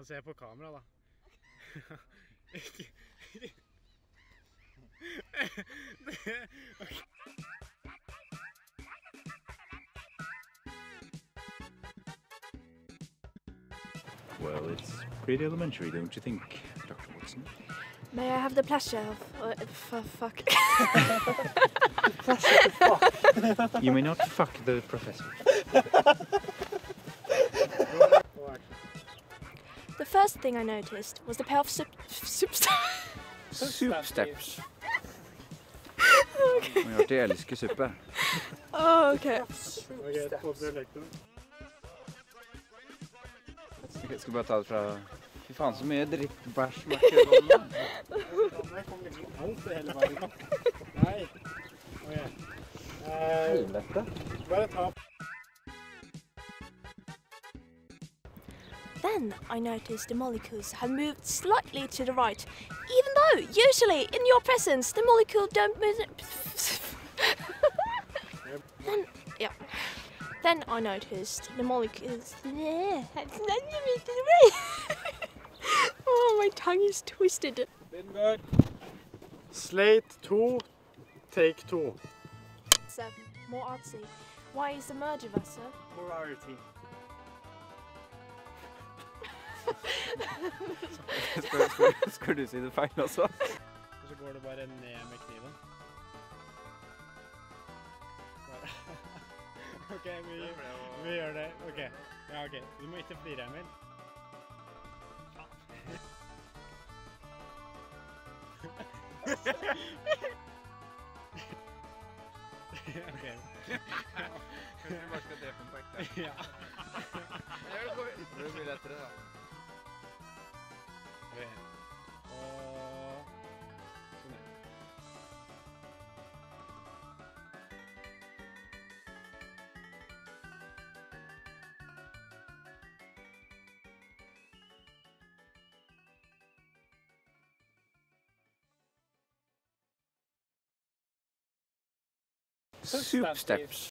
Han ser på kamera, da. Ikke ok. Well, it's pretty elementary, don't you think, Dr. Watson? May I have the pleasure of... Uh, f- fuck. You may not fuck the professor. the first thing I noticed was the pair of sup- ...sup Soup steps. okay. alltid elsker suppe. oh, okay. Ok, dialekten. Skal vi bare ta det fra Fy faen, så mye drittbæsj som er i. Nei. Eh, Helvete. bare ta Then I noticed the molecules had moved slightly to the right, even though usually in your presence the molecule don't move. then, yeah. Then I noticed the molecules. oh, my tongue is twisted. Lindberg. Slate 2, take 2. So, more artsy. Why is the merger vessel? Morality. Skal, skal, skal du si det feil også? Og så går det bare ned med kniven. Bare- OK, vi, vi gjør det. OK. Ja, ok. Du må ikke flire, Emil. OK. Kanskje vi bare skal drepe en på ekte? Ja. Det blir lettere, da. Soup steps.